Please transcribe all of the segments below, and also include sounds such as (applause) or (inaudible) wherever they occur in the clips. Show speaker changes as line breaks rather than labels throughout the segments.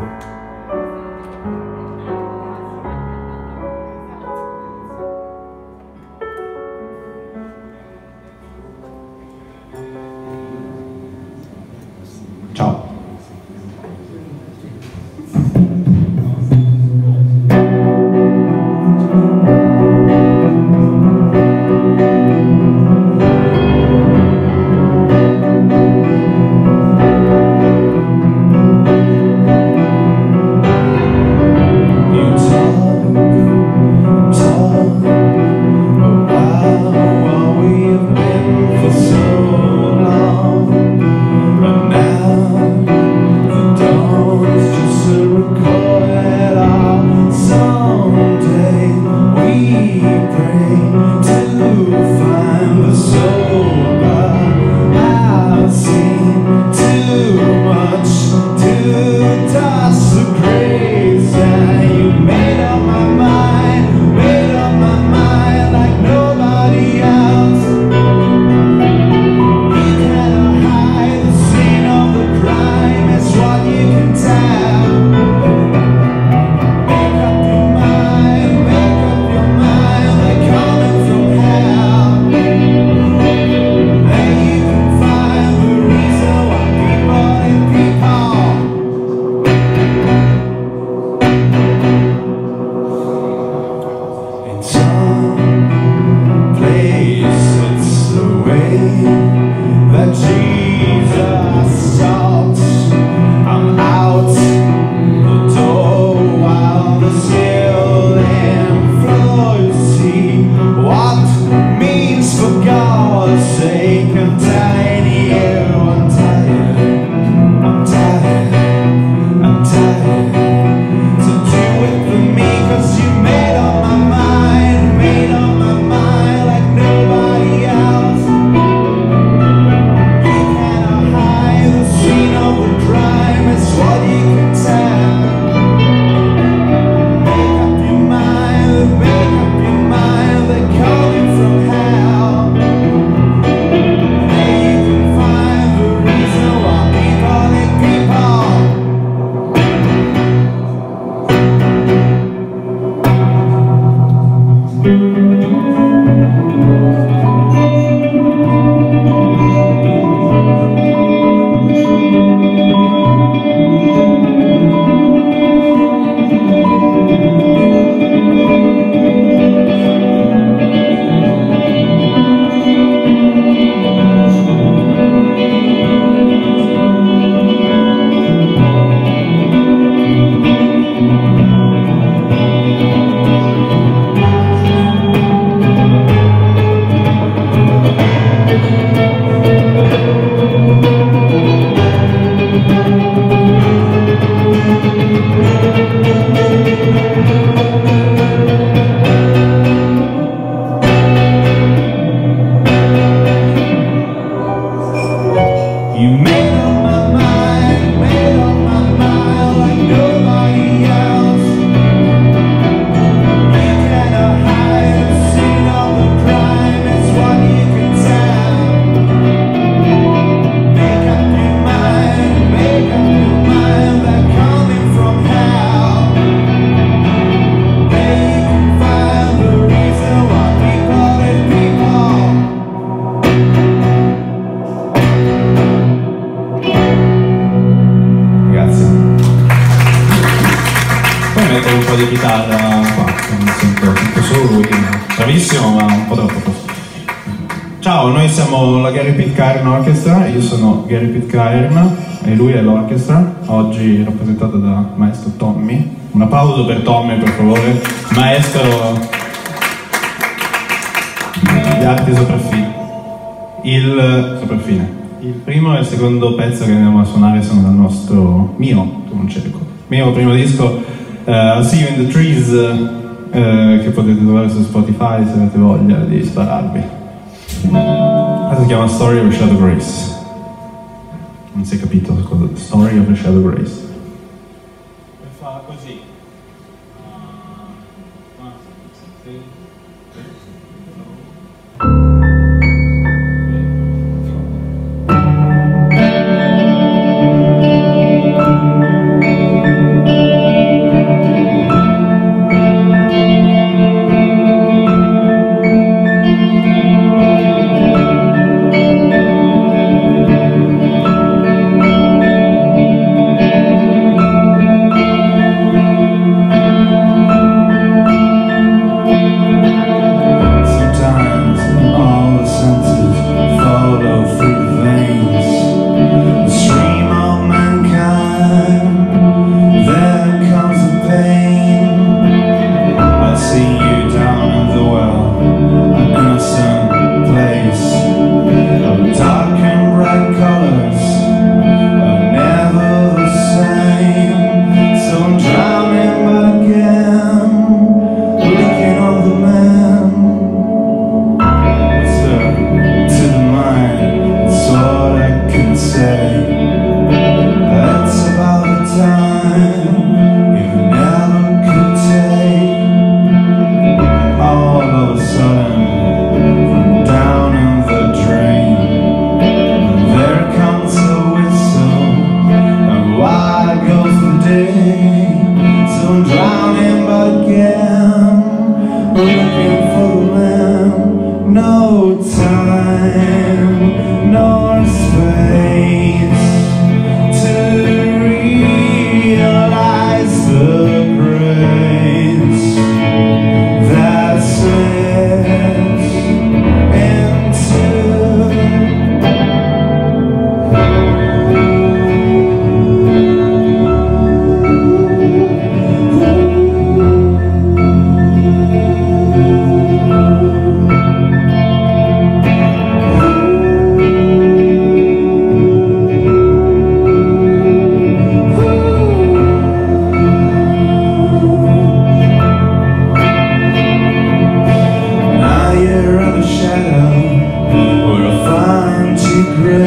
you. Gary Pitcairn e lui è l'orchestra, oggi rappresentato da maestro Tommy. Un applauso per Tommy per favore, maestro di arti sopraffine. Il sopraffine. Il primo e il secondo pezzo che andiamo a suonare sono dal nostro mio, tu non cieco, mio primo disco, uh, See You in the Trees, uh, che potete trovare su Spotify se avete voglia di spararvi. Questo si chiama Story of a Shadow Grace. Non si è capito cosa. Story of the Shadow Grace.
Fa così.
Grace.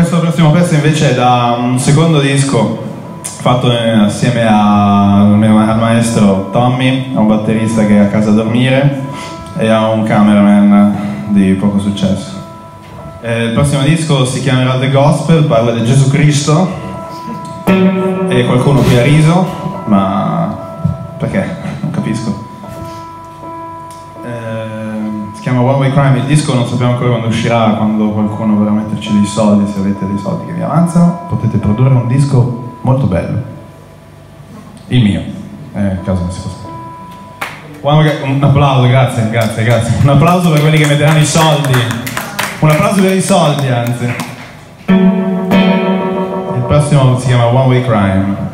questo prossimo pezzo invece è da un secondo disco fatto assieme a- al maestro Tommy, a un batterista che è a casa a dormire e a un cameraman di poco successo. Eh, il prossimo disco si chiamerà The Gospel, parla di Gesù Cristo e qualcuno qui ha riso, ma perché? Non capisco. Chiama One Way Crime, il disco non sappiamo ancora quando uscirà, quando qualcuno vorrà metterci dei soldi, se avete dei soldi che vi avanzano, potete produrre un disco molto bello. Il mio, eh, caso non si possa. Un applauso, grazie, grazie, grazie. Un applauso per quelli che metteranno i soldi. Un applauso per i soldi, anzi. Il prossimo si chiama One Way Crime.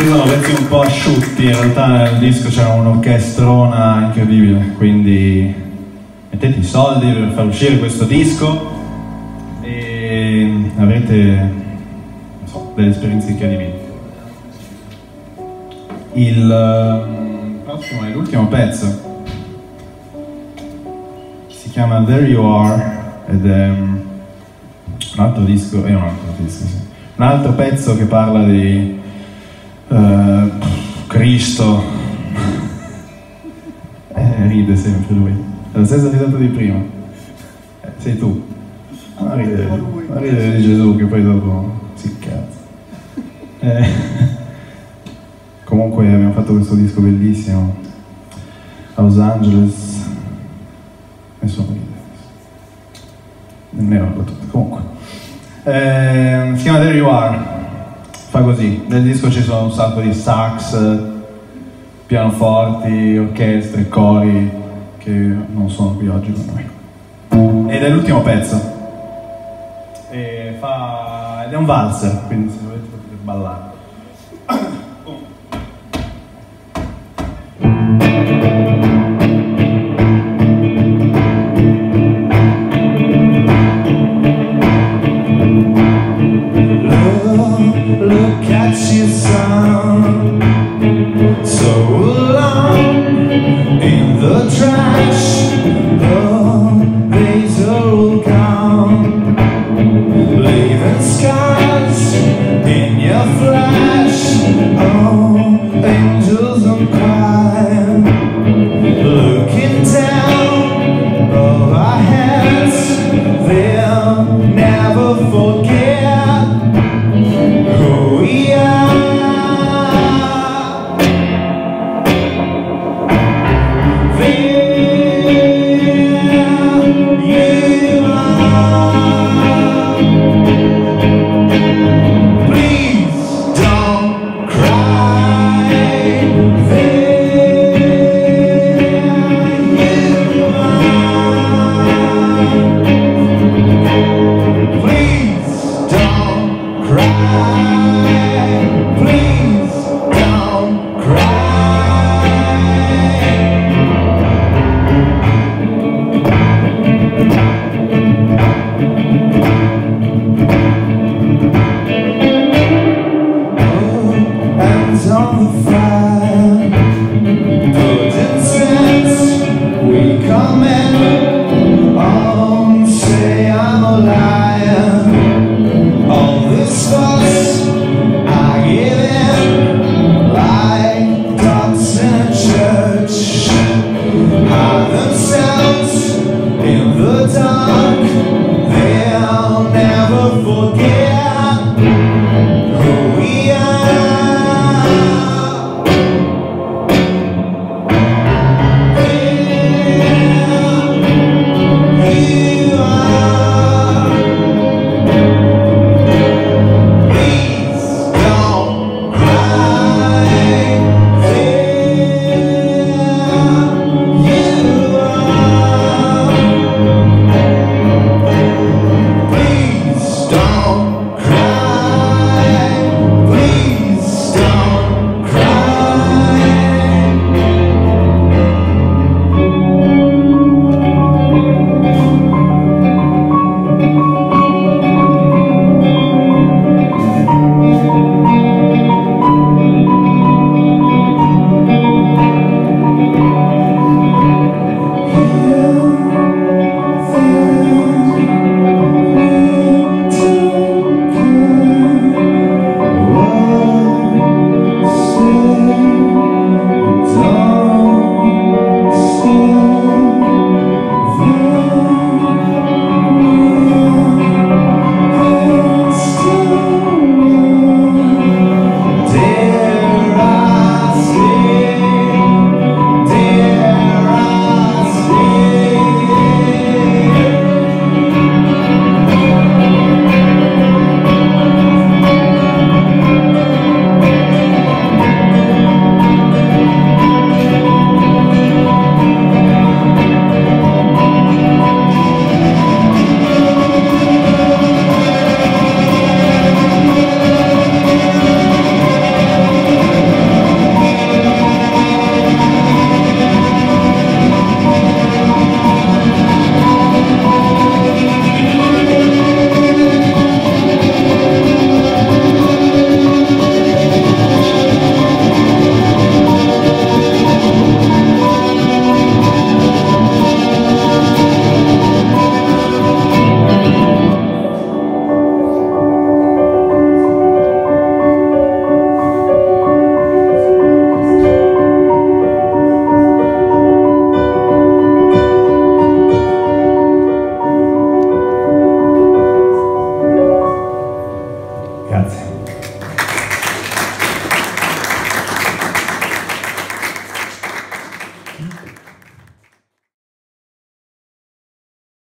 Questi sono pezzi un po' asciutti, in realtà nel disco c'è un'orchestrona incredibile, quindi mettete i soldi per far uscire questo disco e avrete so, delle esperienze incredibili. Il um, prossimo è l'ultimo pezzo, si chiama There You Are ed è un altro disco, è un altro disco, sì. un altro pezzo che parla di Cristo. eh, ride sempre lui, è la stessa risata di prima, eh, sei tu. Ma ride, ma ride di Gesù che poi dopo si cazza. Eh, (laughs) comunque abbiamo fatto questo disco bellissimo a Los Angeles. Nessuno ride. Nemmeno la battuta. Comunque. Eh, si chiama There You Are. Fa così. Nel disco ci sono un sacco di sax, pianoforti, orchestre, cori che non sono qui oggi con noi. Ed è l'ultimo pezzo. Fa... Ed è un valzer, quindi se volete potete ballare.